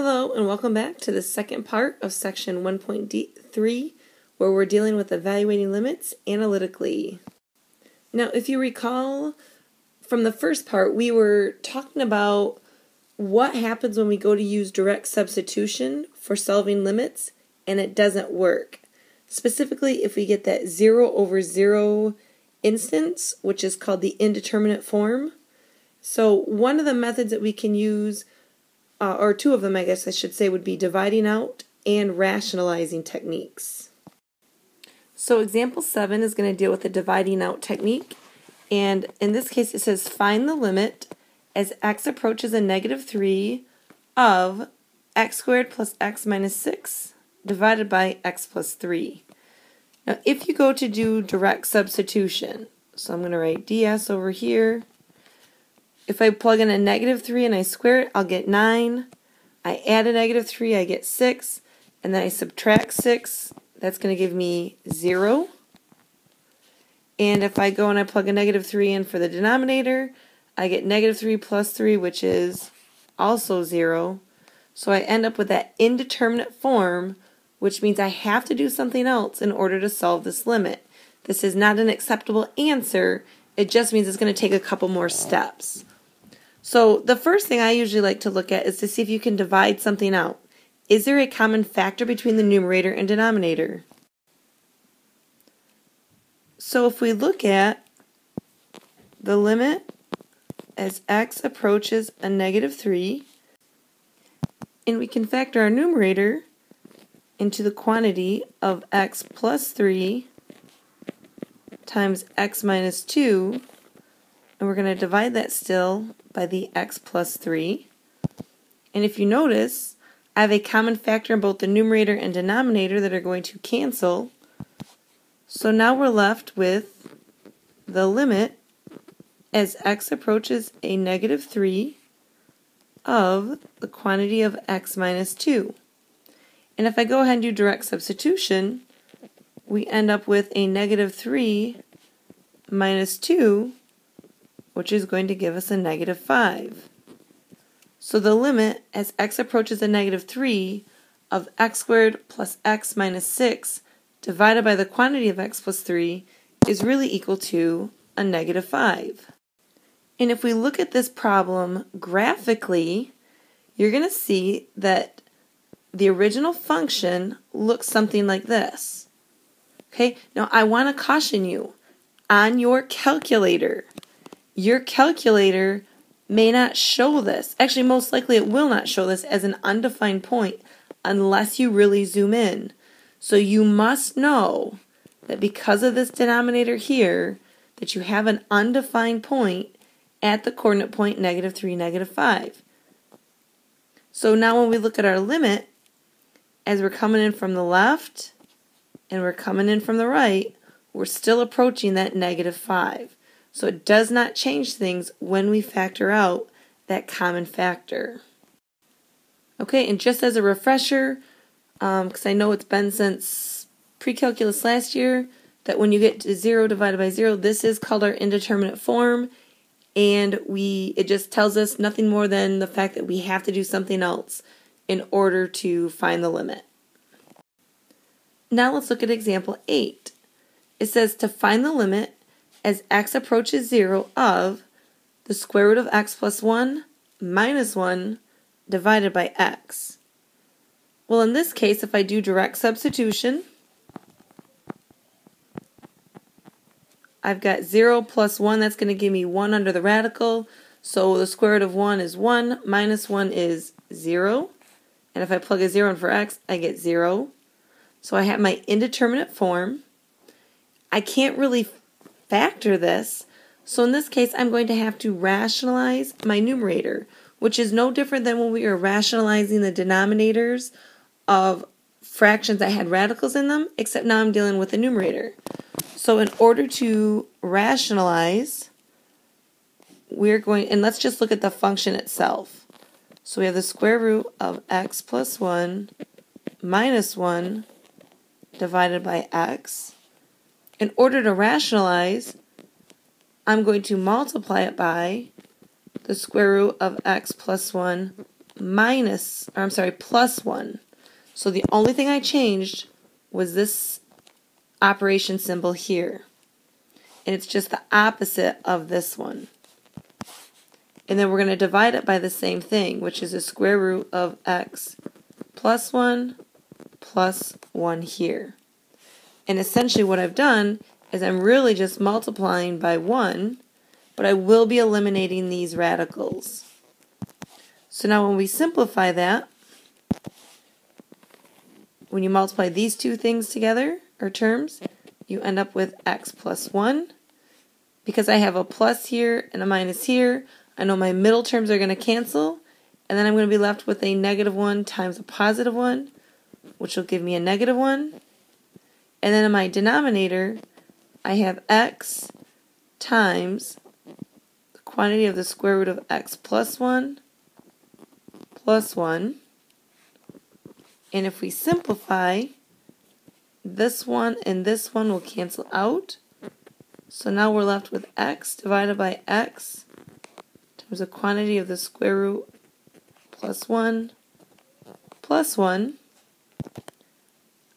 Hello and welcome back to the second part of section 1.3 where we're dealing with evaluating limits analytically. Now if you recall from the first part we were talking about what happens when we go to use direct substitution for solving limits and it doesn't work. Specifically if we get that 0 over 0 instance which is called the indeterminate form. So one of the methods that we can use uh, or two of them, I guess I should say, would be dividing out and rationalizing techniques. So, example 7 is going to deal with the dividing out technique. And in this case, it says find the limit as x approaches a negative 3 of x squared plus x minus 6 divided by x plus 3. Now, if you go to do direct substitution, so I'm going to write ds over here if I plug in a negative 3 and I square it, I'll get 9. I add a negative 3, I get 6. And then I subtract 6, that's going to give me 0. And if I go and I plug a negative 3 in for the denominator, I get negative 3 plus 3, which is also 0. So I end up with that indeterminate form, which means I have to do something else in order to solve this limit. This is not an acceptable answer. It just means it's going to take a couple more steps. So the first thing I usually like to look at is to see if you can divide something out. Is there a common factor between the numerator and denominator? So if we look at the limit as x approaches a negative 3, and we can factor our numerator into the quantity of x plus 3 times x minus 2, and we're going to divide that still by the x plus 3. And if you notice, I have a common factor in both the numerator and denominator that are going to cancel. So now we're left with the limit as x approaches a negative 3 of the quantity of x minus 2. And if I go ahead and do direct substitution, we end up with a negative 3 minus 2 which is going to give us a negative 5. So the limit as x approaches a negative 3 of x squared plus x minus 6 divided by the quantity of x plus 3 is really equal to a negative 5. And if we look at this problem graphically, you're going to see that the original function looks something like this. Okay, now I want to caution you on your calculator your calculator may not show this. Actually, most likely it will not show this as an undefined point unless you really zoom in. So you must know that because of this denominator here, that you have an undefined point at the coordinate point negative 3, negative 5. So now when we look at our limit, as we're coming in from the left and we're coming in from the right, we're still approaching that negative 5. So it does not change things when we factor out that common factor. Okay, and just as a refresher, because um, I know it's been since pre-calculus last year, that when you get to 0 divided by 0, this is called our indeterminate form, and we it just tells us nothing more than the fact that we have to do something else in order to find the limit. Now let's look at example 8. It says to find the limit as x approaches 0 of the square root of x plus 1 minus 1 divided by x. Well, in this case, if I do direct substitution, I've got 0 plus 1, that's going to give me 1 under the radical. So the square root of 1 is 1, minus 1 is 0. And if I plug a 0 in for x, I get 0. So I have my indeterminate form. I can't really factor this. So in this case, I'm going to have to rationalize my numerator, which is no different than when we were rationalizing the denominators of fractions that had radicals in them, except now I'm dealing with the numerator. So in order to rationalize, we're going, and let's just look at the function itself. So we have the square root of x plus 1 minus 1 divided by x in order to rationalize, I'm going to multiply it by the square root of x plus 1 minus, or I'm sorry, plus 1. So the only thing I changed was this operation symbol here. And it's just the opposite of this one. And then we're going to divide it by the same thing, which is the square root of x plus 1 plus 1 here. And essentially what I've done is I'm really just multiplying by 1, but I will be eliminating these radicals. So now when we simplify that, when you multiply these two things together, or terms, you end up with x plus 1. Because I have a plus here and a minus here, I know my middle terms are going to cancel, and then I'm going to be left with a negative 1 times a positive 1, which will give me a negative 1. And then in my denominator, I have x times the quantity of the square root of x plus 1 plus 1. And if we simplify, this one and this one will cancel out. So now we're left with x divided by x times the quantity of the square root plus 1 plus 1.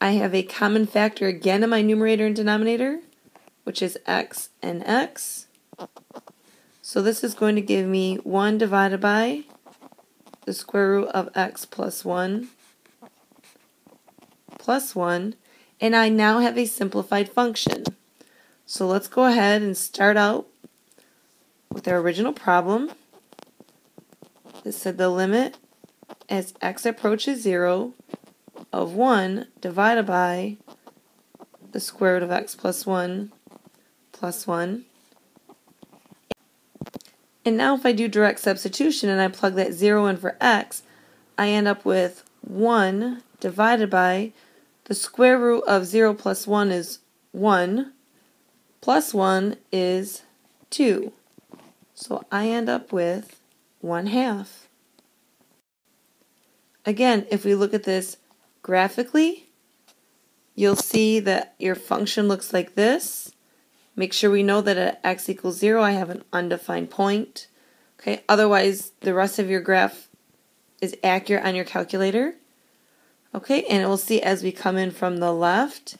I have a common factor again in my numerator and denominator, which is x and x. So this is going to give me 1 divided by the square root of x plus 1 plus 1, and I now have a simplified function. So let's go ahead and start out with our original problem. It said the limit as x approaches 0 of 1 divided by the square root of x plus 1 plus 1. And now if I do direct substitution and I plug that 0 in for x, I end up with 1 divided by the square root of 0 plus 1 is 1, plus 1 is 2. So I end up with 1 half. Again, if we look at this graphically, you'll see that your function looks like this. Make sure we know that at x equals 0, I have an undefined point. Okay, otherwise the rest of your graph is accurate on your calculator. Okay, and we'll see as we come in from the left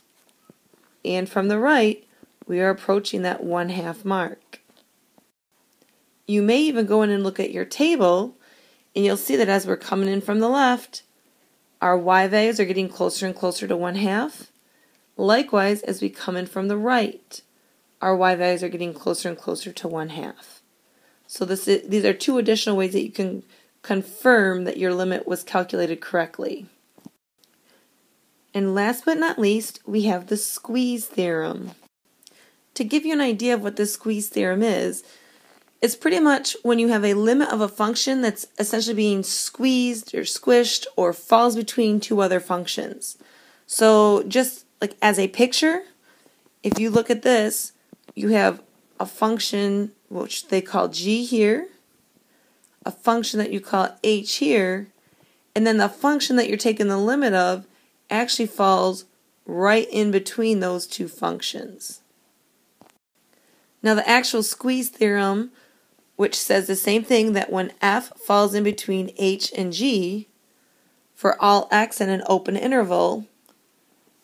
and from the right, we are approaching that one half mark. You may even go in and look at your table, and you'll see that as we're coming in from the left, our y values are getting closer and closer to one half. Likewise, as we come in from the right, our y values are getting closer and closer to one half. So this is, these are two additional ways that you can confirm that your limit was calculated correctly. And last but not least, we have the squeeze theorem. To give you an idea of what the squeeze theorem is, it's pretty much when you have a limit of a function that's essentially being squeezed or squished or falls between two other functions. So just like as a picture, if you look at this, you have a function which they call g here, a function that you call h here, and then the function that you're taking the limit of actually falls right in between those two functions. Now the actual squeeze theorem, which says the same thing that when f falls in between h and g, for all x in an open interval,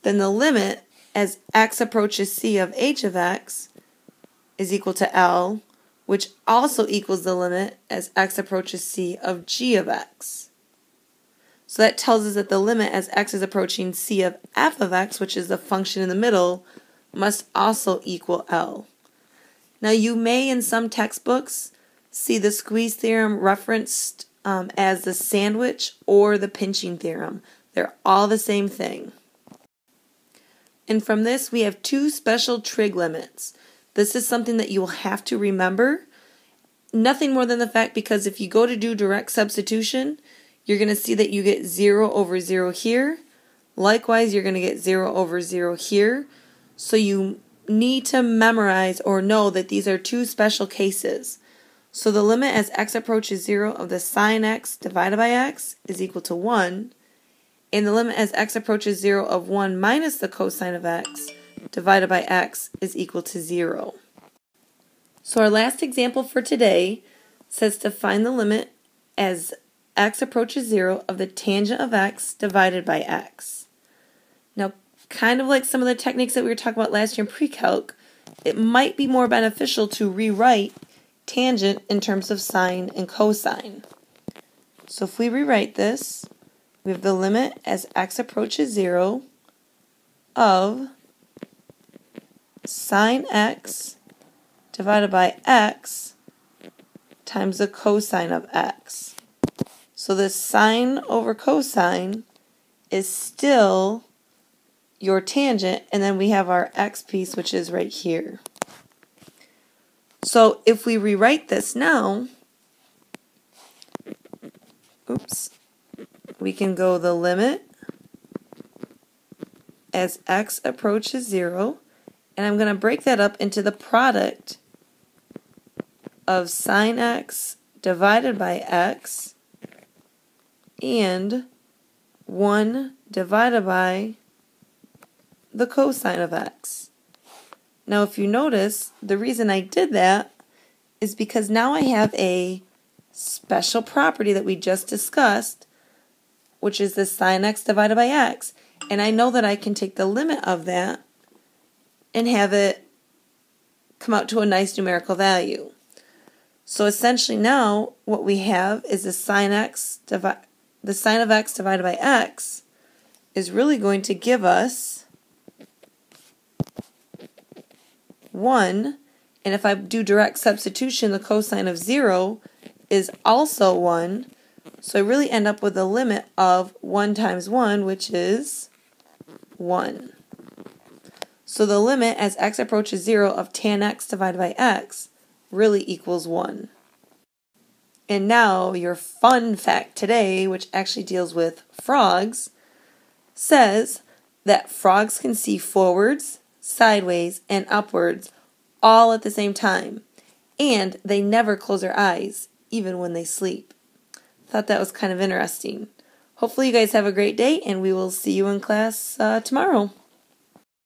then the limit as x approaches c of h of x is equal to L, which also equals the limit as x approaches c of g of x. So that tells us that the limit as x is approaching c of f of x, which is the function in the middle, must also equal L. Now you may in some textbooks see the squeeze theorem referenced um, as the sandwich or the pinching theorem. They're all the same thing. And from this we have two special trig limits. This is something that you will have to remember. Nothing more than the fact because if you go to do direct substitution, you're going to see that you get 0 over 0 here. Likewise, you're going to get 0 over 0 here. So you need to memorize or know that these are two special cases. So the limit as x approaches 0 of the sine x divided by x is equal to 1. And the limit as x approaches 0 of 1 minus the cosine of x divided by x is equal to 0. So our last example for today says to find the limit as x approaches 0 of the tangent of x divided by x. Now, kind of like some of the techniques that we were talking about last year in pre-calc, it might be more beneficial to rewrite tangent in terms of sine and cosine. So if we rewrite this, we have the limit as x approaches 0 of sine x divided by x times the cosine of x. So the sine over cosine is still your tangent, and then we have our x piece, which is right here. So if we rewrite this now, oops, we can go the limit as x approaches 0, and I'm going to break that up into the product of sine x divided by x and 1 divided by the cosine of x. Now if you notice, the reason I did that is because now I have a special property that we just discussed, which is the sine x divided by x. And I know that I can take the limit of that and have it come out to a nice numerical value. So essentially now what we have is the sine x divi- the sine of x divided by x is really going to give us 1. And if I do direct substitution, the cosine of 0 is also 1. So I really end up with a limit of 1 times 1, which is 1. So the limit as x approaches 0 of tan x divided by x really equals 1. And now your fun fact today, which actually deals with frogs, says that frogs can see forwards, sideways, and upwards all at the same time. And they never close their eyes, even when they sleep. Thought that was kind of interesting. Hopefully, you guys have a great day, and we will see you in class uh, tomorrow.